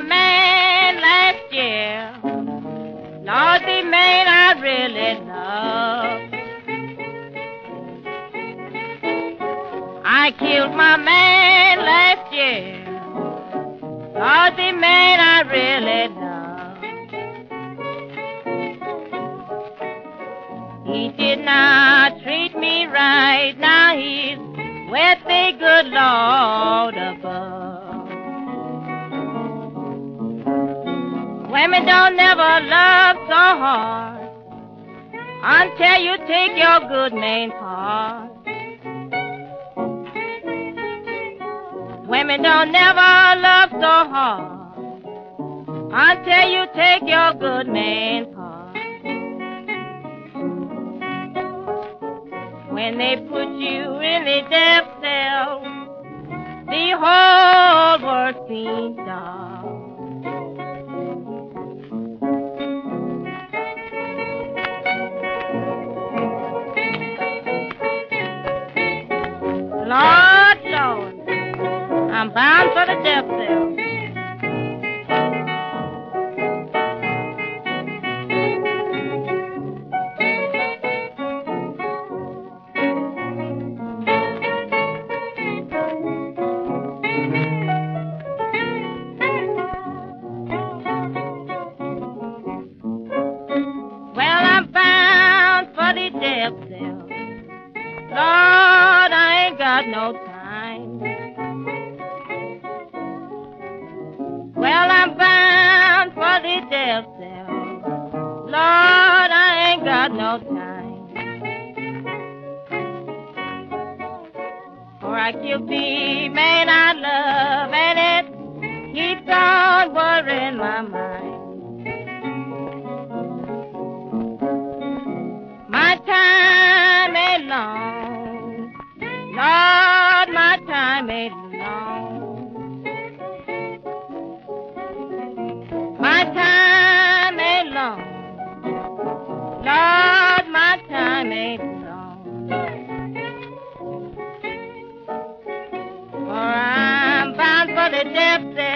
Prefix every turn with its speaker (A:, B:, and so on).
A: my man last year. Lord, the man I really love. I killed my man last year. Lord, the man I really love. He did not treat me right. Now he's with the good Lord Women don't never love so hard until you take your good man part. Women don't never love so hard until you take your good man part. When they put you in the death cell, the whole world seems dark. I'm bound for the death cell. Well, I'm bound for the death cell. Lord, I ain't got no time. Cell. Lord, I ain't got no time. For I killed the man I love, and it keeps on worrying my mind. My time ain't long. Lord, my time ain't long. My time eh? ain't long. For I'm bound for the death